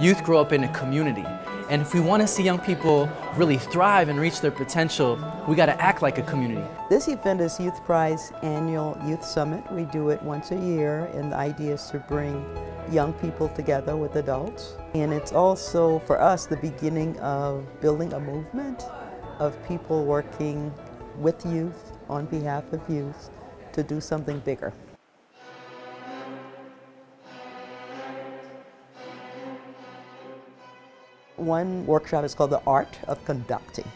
Youth grow up in a community. And if we want to see young people really thrive and reach their potential, we got to act like a community. This event is Youthprise Annual Youth Summit. We do it once a year, and the idea is to bring young people together with adults. And it's also, for us, the beginning of building a movement of people working with youth, on behalf of youth, to do something bigger. One workshop is called The Art of Conducting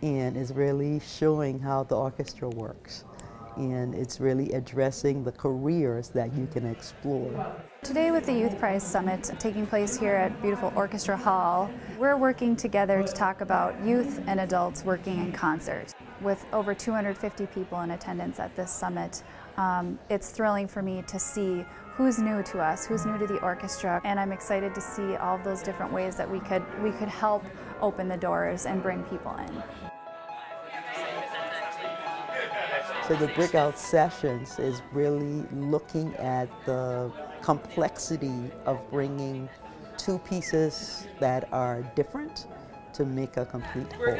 and is really showing how the orchestra works. And it's really addressing the careers that you can explore. Today with the Youthprise Summit taking place here at beautiful Orchestra Hall, we're working together to talk about youth and adults working in concert. With over 250 people in attendance at this summit, um, it's thrilling for me to see who's new to us, who's new to the orchestra, and I'm excited to see all those different ways that we could, we could help open the doors and bring people in. So the breakout sessions is really looking at the complexity of bringing two pieces that are different to make a complete whole.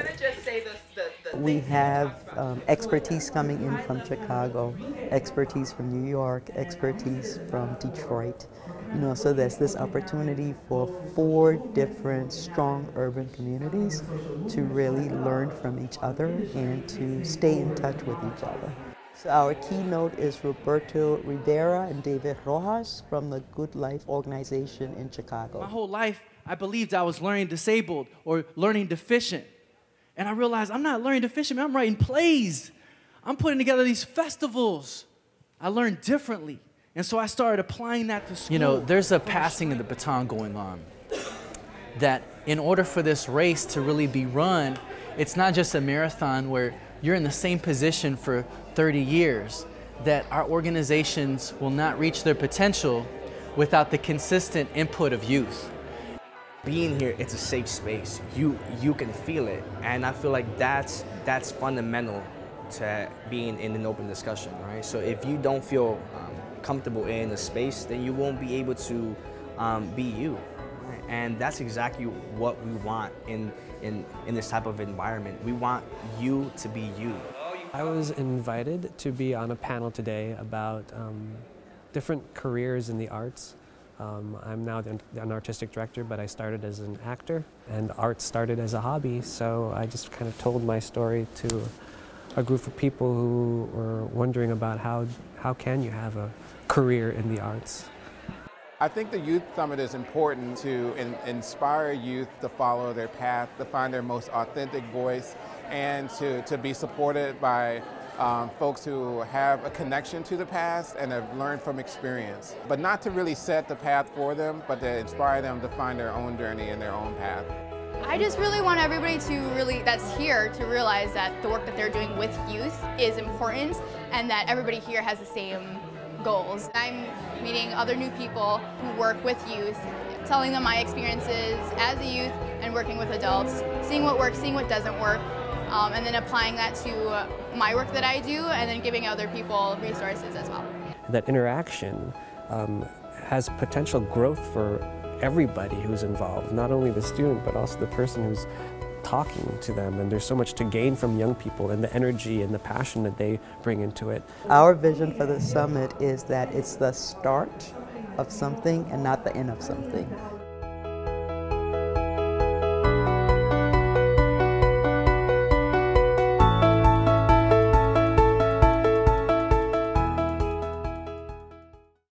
we have um, expertise coming in from Chicago, expertise from New York, expertise from Detroit. You know, so there's this opportunity for four different strong urban communities to really learn from each other and to stay in touch with each other. So our keynote is Roberto Rivera and David Rojas from the Good Life organization in Chicago. My whole life, I believed I was learning disabled or learning deficient. And I realized I'm not learning deficient, I'm writing plays. I'm putting together these festivals. I learned differently. And so I started applying that to school. You know, there's a passing of the baton going on. That in order for this race to really be run, it's not just a marathon where you're in the same position for 30 years, that our organizations will not reach their potential without the consistent input of youth being here, it's a safe space. You you can feel it, and I feel like that's that's fundamental to being in an open discussion, right? So if you don't feel um, comfortable in a space, then you won't be able to um, be you? And that's exactly what we want in in in this type of environment. We want you to be you. I was invited to be on a panel today about um, different careers in the arts. Um, I'm now an artistic director, but I started as an actor, and art started as a hobby, so I just kind of told my story to a group of people who were wondering about how, how can you have a career in the arts. I think the Youth Summit is important to in, inspire youth to follow their path, to find their most authentic voice, and to, to be supported by um, folks who have a connection to the past and have learned from experience. But not to really set the path for them, but to inspire them to find their own journey and their own path. I just really want everybody to really, that's here, to realize that the work that they're doing with youth is important and that everybody here has the same goals. I'm meeting other new people who work with youth, telling them my experiences as a youth and working with adults, seeing what works, seeing what doesn't work, um, and then applying that to my work that I do and then giving other people resources as well. That interaction um, has potential growth for everybody who's involved, not only the student but also the person who's talking to them and there's so much to gain from young people and the energy and the passion that they bring into it. Our vision for the summit is that it's the start of something and not the end of something.